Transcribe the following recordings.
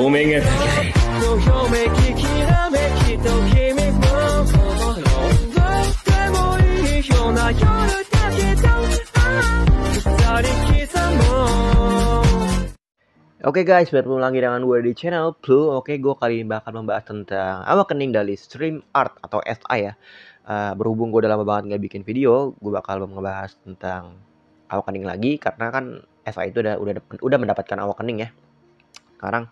お目がとよめききらめきと君もどうでもいいような夜だけどああ二人刻もう Oke guys, bertemu lagi dengan gue di channel Blue. Oke, gue kali ini bakal membahas tentang awakening dari stream art atau SA ya. Eh, berhubung gue udah lama banget nggak bikin video, gue bakal ngebahas tentang awakening lagi karena kan SA itu udah udah udah mendapatkan awakening ya. Sekarang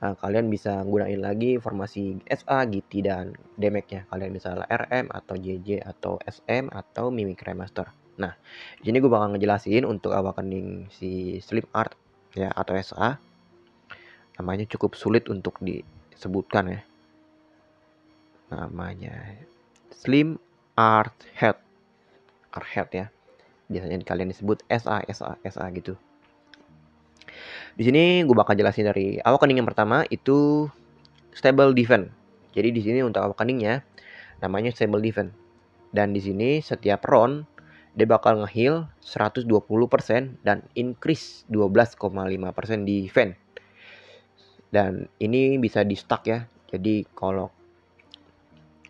eh, kalian bisa gunain lagi formasi SA, GT dan damage-nya. Kalian bisa RM atau JJ atau SM atau Mimic Remaster. Nah, di sini gue bakal ngejelasin untuk awakening si Sleep Art ya atau SA namanya cukup sulit untuk disebutkan ya. Namanya Slim Art Head. Art Head ya. Biasanya kalian disebut SA SA SA gitu di sini gue bakal jelasin dari awakening yang pertama itu stable defense jadi di sini untuk awakeningnya namanya stable defense dan di sini setiap round dia bakal ngeheal 120% dan increase 12,5% defense. Dan ini bisa di stack ya. Jadi kalau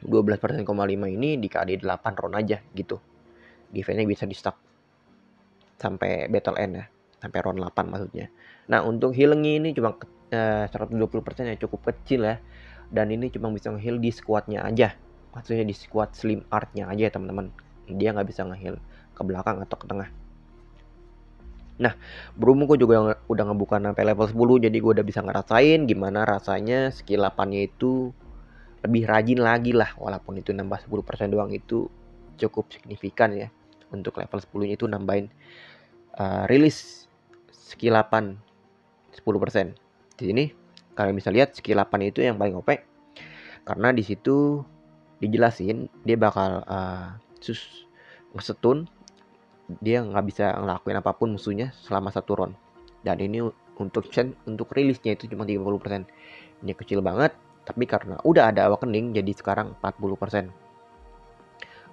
12%,5 ini dikali 8 round aja gitu. Defense-nya bisa di stack sampai battle end ya. Sampai round 8 maksudnya. Nah, untuk healing ini cuma eh, 120% ya cukup kecil ya. Dan ini cuma bisa nge-heal di squadnya aja. Maksudnya di squad slim art-nya aja ya teman-teman. Dia nggak bisa nge-heal ke belakang atau ke tengah. Nah, berhubung gue juga udah, udah ngebuka sampai level 10 jadi gue udah bisa ngerasain gimana rasanya skill 8-nya itu lebih rajin lagi lah walaupun itu nambah 10% doang itu cukup signifikan ya. Untuk level 10-nya itu nambahin uh, rilis skill 8 10%. Di sini kalian bisa lihat skill 8 itu yang paling OP karena di situ dijelasin dia bakal uh, sus ngesetun dia nggak bisa ngelakuin apa pun musuhnya selama satu round. Dan ini untuk chain untuk rilisnya itu cuma 30% ini kecil banget tapi karena udah ada awakening jadi sekarang 40%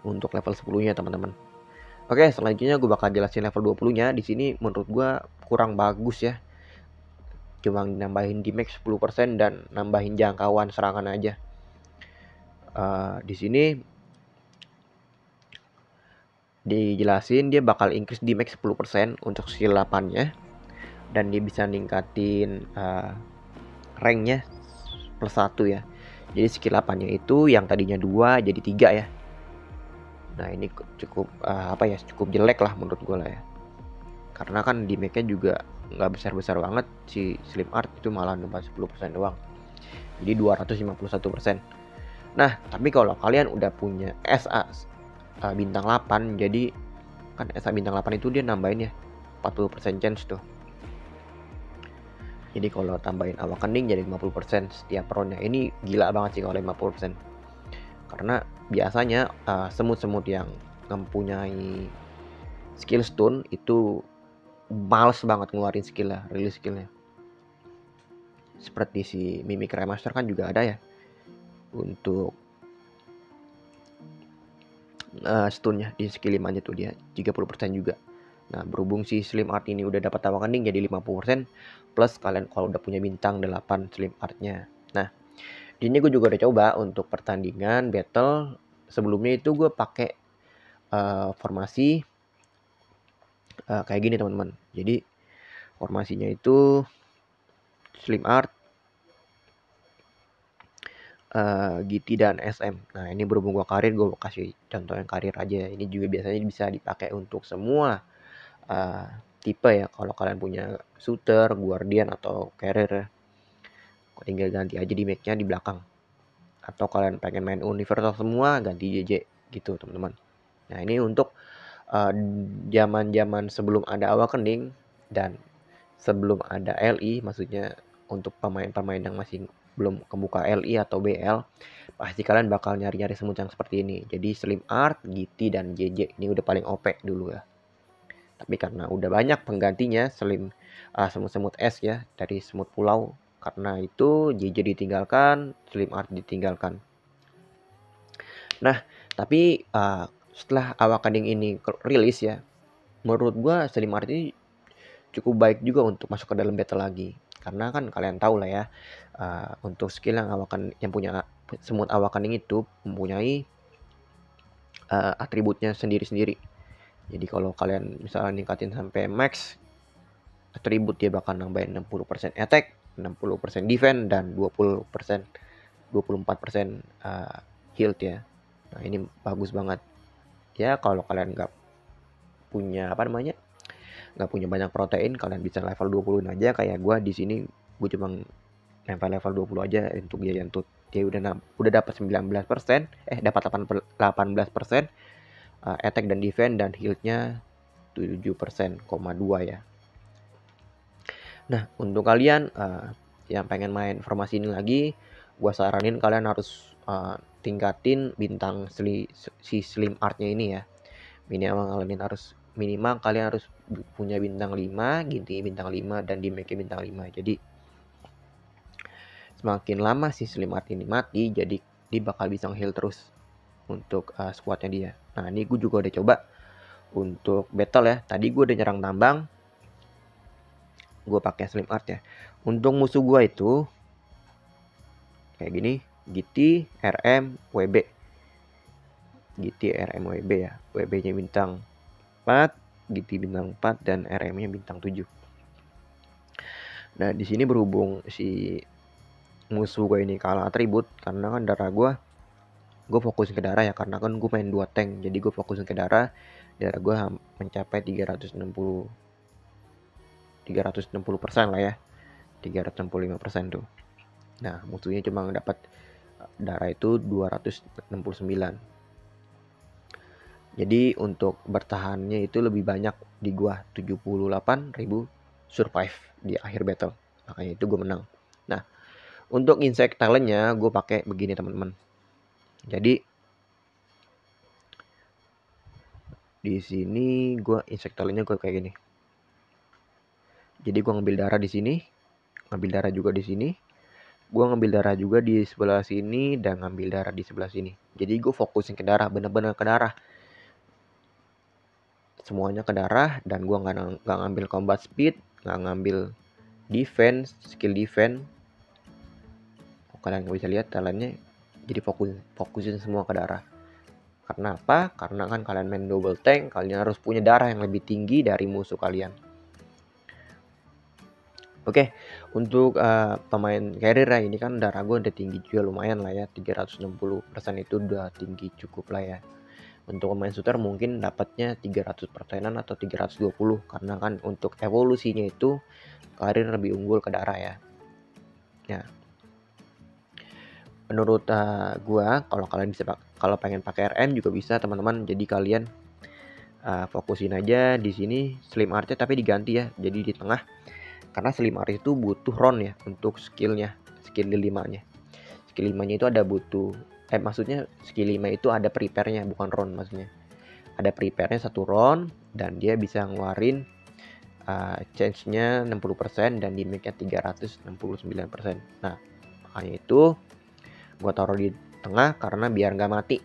untuk level 10 nya teman-teman oke selanjutnya gue bakal jelasin level 20 nya di sini menurut gue kurang bagus ya. Cuma nambahin damage 10% dan nambahin jangkauan serangan aja. Uh, di sini dijelasin dia bakal increase di max 10% untuk skill 8 nya dan dia bisa ningkatin uh, ranknya plus 1 ya. Jadi skill 8 nya itu yang tadinya dua jadi tiga ya nah ini cukup uh, apa ya cukup jelek lah menurut gue lah ya. Karena kan di nya juga nggak besar-besar banget si slim art itu malah nambah 10% doang. Jadi 251% nah tapi kalau kalian udah punya SA uh, bintang 8 jadi kan SA bintang 8 itu dia nambahin ya 40% chance tuh. Jadi kalau tambahin awakening jadi 50% setiap roundnya. Ini gila banget sih kalau 50% karena biasanya uh, semut-semut yang mempunyai skill stone itu males banget ngeluarin skill lah, rilis skillnya seperti si Mimic Remaster kan juga ada ya untuk uh, stunnya di skill 5 nya tuh dia 30% juga. Nah berhubung si slim art ini udah dapat awakening jadi 50% plus kalian kalau udah punya bintang 8 slim artnya di sini gue juga udah coba untuk pertandingan battle sebelumnya itu gue pakai uh, formasi uh, kayak gini teman-teman jadi formasinya itu slim art uh, GT dan SM. Nah ini berhubung gua karir, gue kasih contoh yang karir aja. Ini juga biasanya bisa dipakai untuk semua uh, tipe ya. Kalau kalian punya shooter, guardian atau carrier, ya. Tinggal ganti aja di make-nya di belakang. Atau kalian pengen main universal semua, ganti JJ gitu teman-teman. Nah ini untuk zaman-zaman uh, sebelum ada awakening dan sebelum ada LI, maksudnya untuk pemain-pemain yang masih belum kebuka LI atau BL pasti kalian bakal nyari-nyari semut yang seperti ini jadi Slim Art, GT dan JJ ini udah paling OP dulu ya tapi karena udah banyak penggantinya Slim uh, semut-semut S ya dari semut pulau karena itu JJ ditinggalkan Slim Art ditinggalkan. Nah tapi uh, setelah awakening ini rilis ya menurut gua Slim Art ini cukup baik juga untuk masuk ke dalam battle lagi. Karena kan kalian tahu lah ya uh, untuk skill yang awakan yang punya semut awakan itu mempunyai uh, atributnya sendiri-sendiri. Jadi kalau kalian misalnya ningkatin sampai max atribut dia bakal nambahin 60% attack 60% defense dan 20% 24% uh, health ya. Nah ini bagus banget. Ya kalau kalian nggak punya apa namanya nggak punya banyak protein kalian bisa level 20 aja. Kayak gue di sini gue cuma level level 20 aja untuk dia tuh dia udah udah dapat 19% eh dapat 18% uh, attack dan defense dan healthnya 7%,2 ya nah untuk kalian uh, yang pengen main formasi ini lagi gue saranin kalian harus uh, tingkatin bintang sli, si slim artnya ini ya. Minimal kalian harus minimal kalian harus punya bintang 5 ginti bintang 5 dan di make bintang 5 jadi semakin lama si slim art ini mati jadi dia bakal bisa heal terus untuk uh, squadnya dia. Nah ini gue juga udah coba untuk battle ya. Tadi gue udah nyerang tambang gue pakai slim art ya. Untuk musuh gue itu kayak gini GT RM WB GT RM WB ya. WB nya bintang 4, GT bintang 4 dan RM-nya bintang 7. Nah, di sini berhubung si musuh gue ini kalah atribut karena kan darah gue gue fokus ke darah ya karena kan gue main dua tank. Jadi gue fokus ke darah darah gue mencapai 360 360 persen lah ya 365 persen tuh nah musuhnya cuma dapat darah itu 269 jadi untuk bertahannya itu lebih banyak di gua 78.000 survive di akhir battle. Makanya itu gue menang. Nah, untuk insect talentnya gue pakai begini teman-teman. Jadi di sini gue insect talentnya gue kayak gini. Jadi gue ngambil darah di sini, ngambil darah juga di sini, gue ngambil darah juga di sebelah sini dan ngambil darah di sebelah sini. Jadi gue fokusin ke darah, bener-bener ke darah. Semuanya ke darah dan gue nggak nggak ngambil combat speed nggak ngambil defense skill defense. Kalian nggak bisa lihat talentnya? Jadi fokus fokusin semua ke darah. Karena apa? Karena kan kalian main double tank kalian harus punya darah yang lebih tinggi dari musuh kalian Oke, untuk uh, pemain carrier ya, ini kan darah gue udah tinggi juga lumayan lah ya, 360% itu udah tinggi cukup lah ya. Untuk pemain shooter mungkin dapatnya 300 persenan atau 320 karena kan untuk evolusinya itu karir lebih unggul ke darah ya. Ya. Menurut uh, gua kalau kalian bisa kalau pengen pakai RM juga bisa teman-teman. Jadi kalian uh, fokusin aja di sini slim artnya tapi diganti ya jadi di tengah karena slim art itu butuh ron ya untuk skillnya skill limanya. Skill limanya itu ada butuh eh maksudnya skill 5 itu ada prepare-nya bukan round maksudnya. Ada prepare-nya satu round dan dia bisa ngeluarin uh, change-nya 60% dan damage-nya 369% nah makanya itu gua taruh di tengah karena biar nggak mati.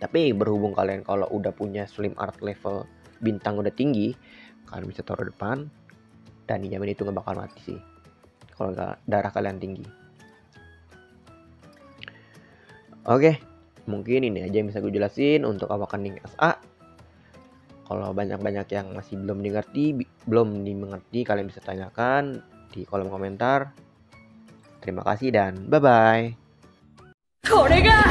Tapi berhubung kalian kalau udah punya slim art level bintang udah tinggi kalian bisa taruh depan dan dijamin itu nggak bakal mati sih kalau darah kalian tinggi Oke, mungkin ini aja yang bisa gue jelasin untuk awakening SA. Kalau banyak-banyak yang masih belum dimengerti, belum dimengerti, kalian bisa tanyakan di kolom komentar. Terima kasih dan bye-bye. これが俺の最高地点だ